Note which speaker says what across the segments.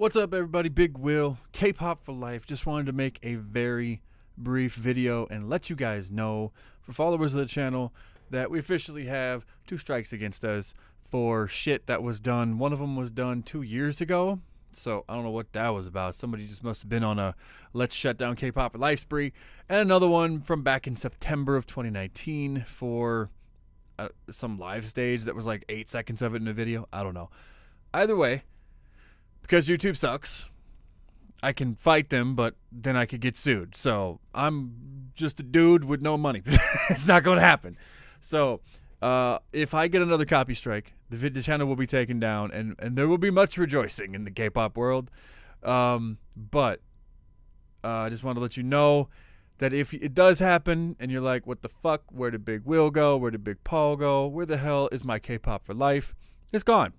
Speaker 1: What's up, everybody? Big Will, K-pop for life. Just wanted to make a very brief video and let you guys know, for followers of the channel, that we officially have two strikes against us for shit that was done. One of them was done two years ago, so I don't know what that was about. Somebody just must have been on a let's shut down K-pop for life spree. And another one from back in September of 2019 for uh, some live stage that was like eight seconds of it in a video. I don't know. Either way because YouTube sucks. I can fight them, but then I could get sued. So I'm just a dude with no money. it's not going to happen. So uh, if I get another copy strike, the, video channel will be taken down, and, and there will be much rejoicing in the K-pop world. Um, but uh, I just want to let you know that if it does happen, and you're like, "What the fuck? Where did Big Will go? Where did Big Paul go? Where the hell is my K-pop for life?" It's gone.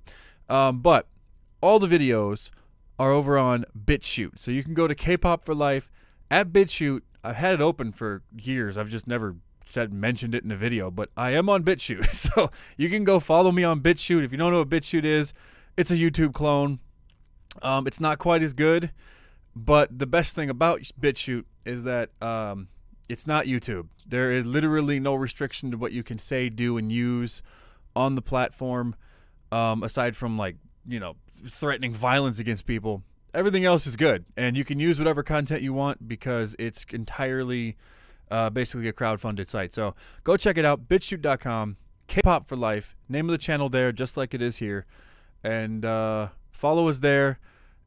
Speaker 1: Um, but all the videos are over on BitChute. So you can go to K-pop for life at BitChute. I've had it open for years. I've just never said mentioned it in a video, but I am on BitChute. So you can go follow me on BitChute. If you don't know what BitChute is, it's a YouTube clone. Um, it's not quite as good, but the best thing about BitChute is that um, it's not YouTube. There is literally no restriction to what you can say, do, and use on the platform, um, aside from like you know threatening violence against people. Everything else is good, and you can use whatever content you want because it's entirely uh, basically a crowd-funded site. So go check it out, bitchute.com, K-pop for life. Name of the channel there, just like it is here, and uh, follow us there.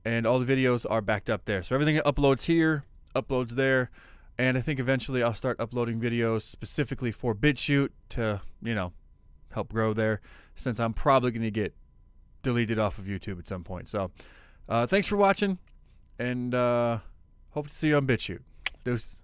Speaker 1: And all the videos are backed up there. So everything uploads here, uploads there, and I think eventually I'll start uploading videos specifically for BitChute to you know help grow there, since I'm probably going to get deleted off of YouTube at some point. So, uh, thanks for watching, and uh, hope to see you on BitChute. Deuces.